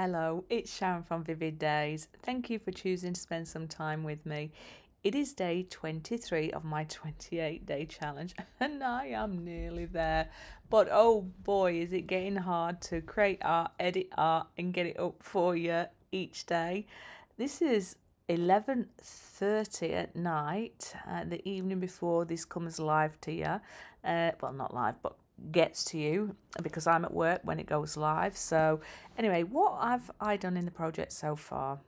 Hello, it's Sharon from Vivid Days. Thank you for choosing to spend some time with me. It is day 23 of my 28 day challenge, and I am nearly there. But oh boy, is it getting hard to create art, edit art, and get it up for you each day. This is 11.30 at night, uh, the evening before this comes live to you. Uh, well, not live, but gets to you because I'm at work when it goes live. So anyway, what have I done in the project so far?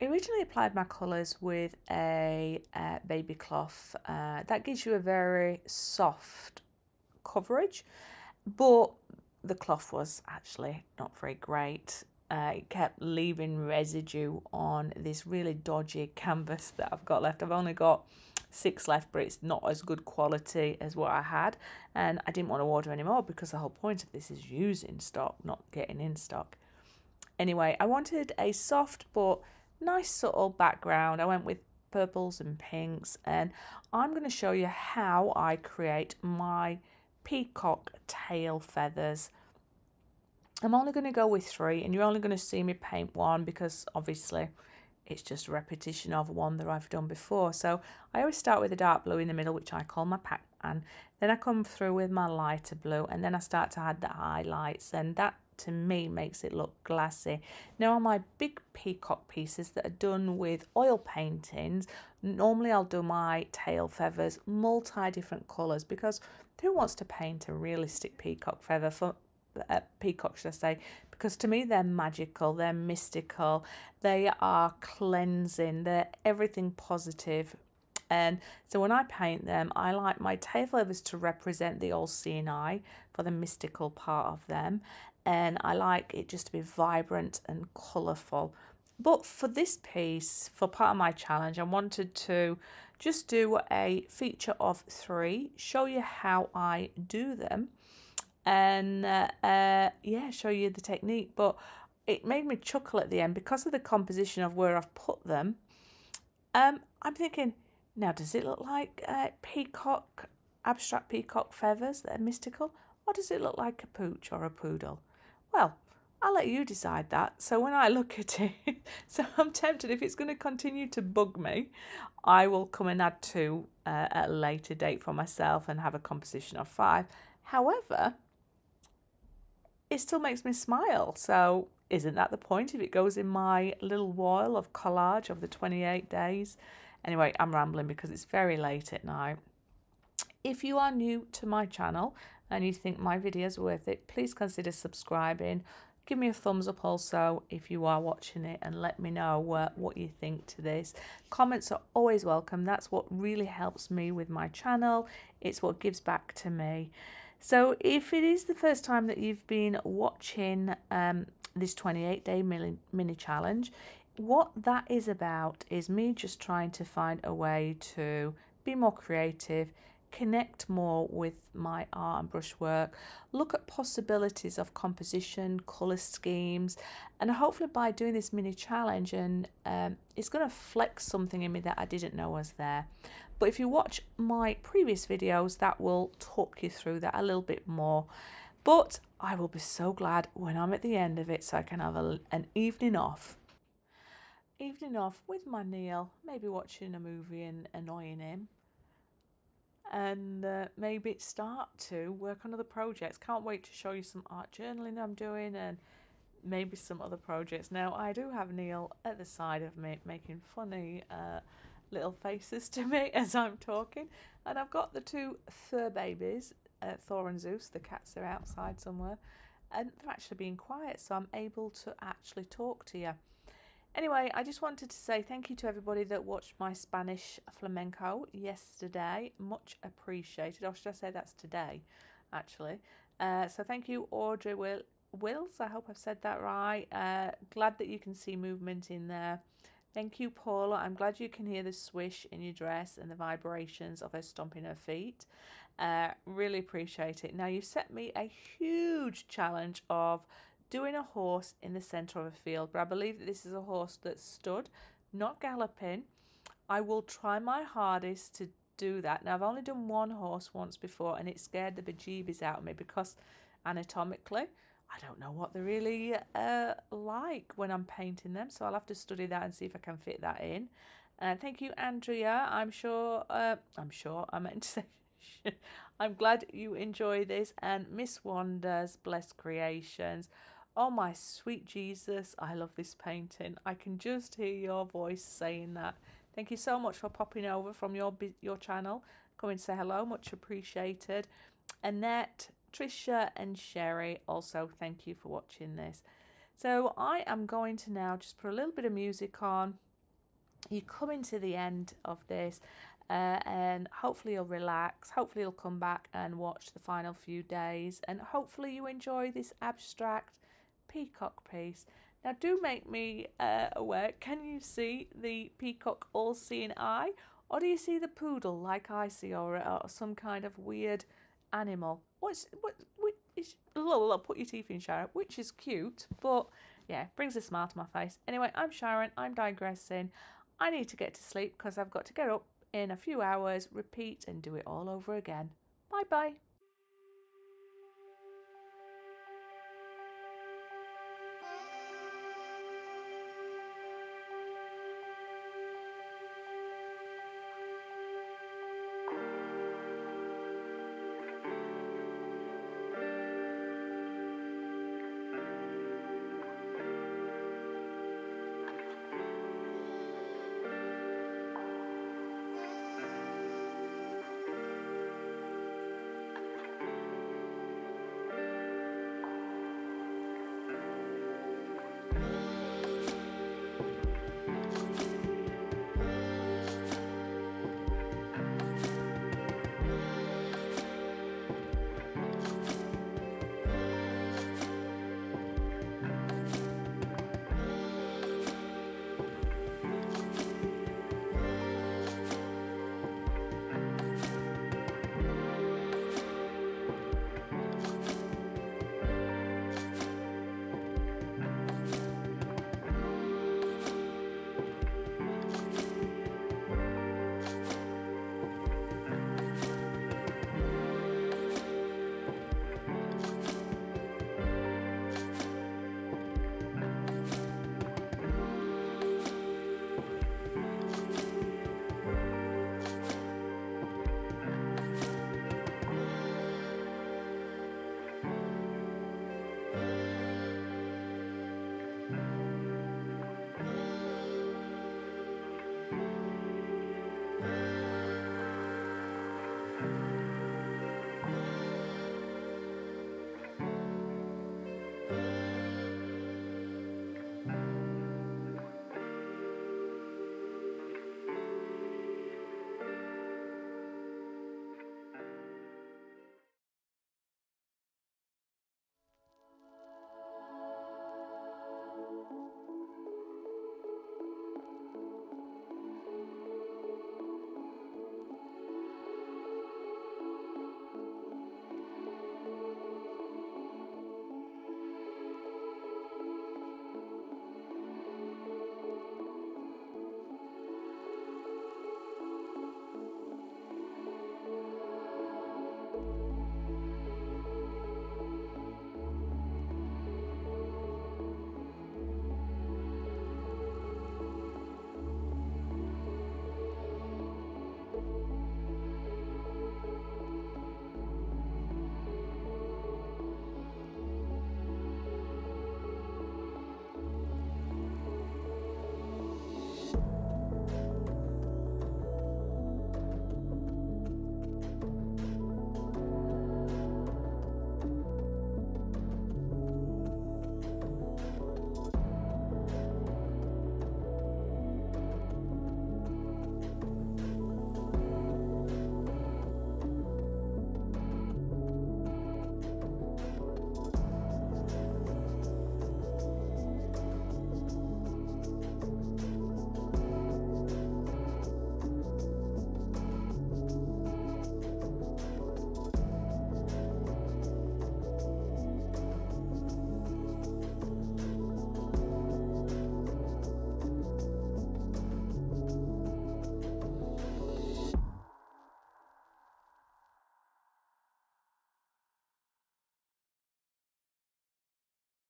I originally applied my colours with a uh, baby cloth. Uh, that gives you a very soft coverage, but the cloth was actually not very great. Uh, it kept leaving residue on this really dodgy canvas that I've got left. I've only got six left, but it's not as good quality as what I had. And I didn't want to order anymore because the whole point of this is using stock, not getting in stock. Anyway, I wanted a soft but nice subtle background. I went with purples and pinks and I'm going to show you how I create my peacock tail feathers. I'm only going to go with three and you're only going to see me paint one because obviously it's just a repetition of one that I've done before. So I always start with a dark blue in the middle, which I call my pack and then I come through with my lighter blue and then I start to add the highlights and that to me makes it look glassy. Now on my big peacock pieces that are done with oil paintings, normally I'll do my tail feathers multi different colours because who wants to paint a realistic peacock feather for uh, peacock should I say because to me they're magical, they're mystical, they are cleansing, they're everything positive. And so when I paint them, I like my tail feathers to represent the all seeing eye for the mystical part of them. And I like it just to be vibrant and colourful. But for this piece, for part of my challenge, I wanted to just do a feature of three, show you how I do them and uh, uh, yeah, show you the technique. But it made me chuckle at the end because of the composition of where I've put them. Um, I'm thinking, now does it look like uh, peacock, abstract peacock feathers that are mystical? Or does it look like a pooch or a poodle? Well, I'll let you decide that. So when I look at it, so I'm tempted if it's going to continue to bug me, I will come and add two uh, at a later date for myself and have a composition of five. However, it still makes me smile. So isn't that the point if it goes in my little wall of collage of the 28 days? Anyway, I'm rambling because it's very late at night. If you are new to my channel and you think my videos are worth it, please consider subscribing. Give me a thumbs up also if you are watching it and let me know uh, what you think to this. Comments are always welcome. That's what really helps me with my channel. It's what gives back to me. So if it is the first time that you've been watching um, this 28 day mini, mini challenge, what that is about is me just trying to find a way to be more creative, connect more with my art and brushwork, look at possibilities of composition, colour schemes, and hopefully by doing this mini challenge and um, it's going to flex something in me that I didn't know was there. But if you watch my previous videos, that will talk you through that a little bit more. But I will be so glad when I'm at the end of it so I can have a, an evening off. Evening off with my Neil, maybe watching a movie and annoying him. And uh, maybe start to work on other projects. Can't wait to show you some art journaling I'm doing and maybe some other projects. Now, I do have Neil at the side of me making funny uh, little faces to me as I'm talking. And I've got the two fur babies, uh, Thor and Zeus. The cats are outside somewhere. And they're actually being quiet, so I'm able to actually talk to you. Anyway, I just wanted to say thank you to everybody that watched my Spanish flamenco yesterday. Much appreciated. Or should I say that's today, actually. Uh, so thank you, Audrey Will Wills. I hope I've said that right. Uh, glad that you can see movement in there. Thank you, Paula. I'm glad you can hear the swish in your dress and the vibrations of her stomping her feet. Uh, really appreciate it. Now, you set me a huge challenge of doing a horse in the centre of a field, but I believe that this is a horse that stood, not galloping. I will try my hardest to do that. Now, I've only done one horse once before, and it scared the bejeebies out of me because anatomically, I don't know what they're really uh, like when I'm painting them, so I'll have to study that and see if I can fit that in. Uh, thank you, Andrea. I'm sure, uh, I'm sure, I meant to say, I'm glad you enjoy this. And Miss Wanda's Blessed Creations. Oh, my sweet Jesus, I love this painting. I can just hear your voice saying that. Thank you so much for popping over from your your channel. Come and say hello, much appreciated. Annette, Trisha and Sherry, also thank you for watching this. So I am going to now just put a little bit of music on. You're coming to the end of this uh, and hopefully you'll relax. Hopefully you'll come back and watch the final few days and hopefully you enjoy this abstract peacock piece. Now do make me uh, aware, can you see the peacock all-seeing eye or do you see the poodle like I see or, or some kind of weird animal. What's what? Which is, put your teeth in, Sharon. Which is cute, but yeah, brings a smile to my face. Anyway, I'm Sharon. I'm digressing. I need to get to sleep because I've got to get up in a few hours, repeat, and do it all over again. Bye bye.